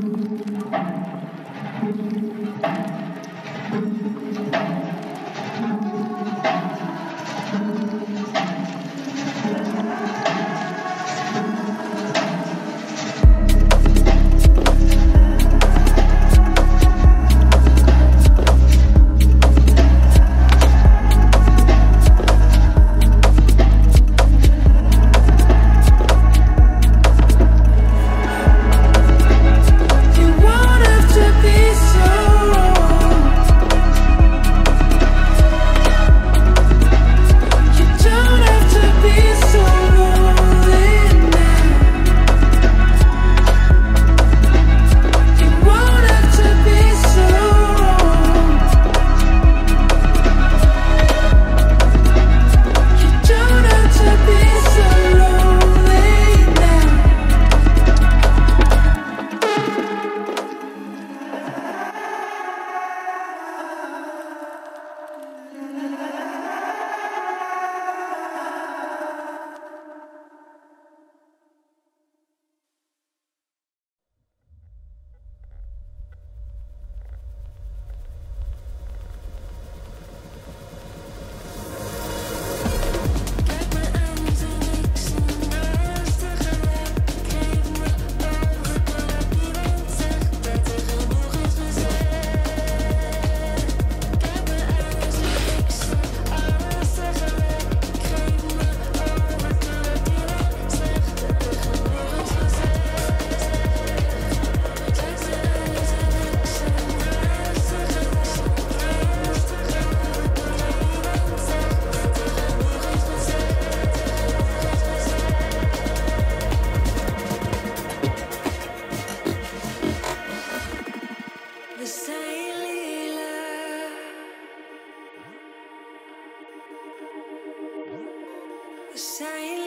Thank you. Zion.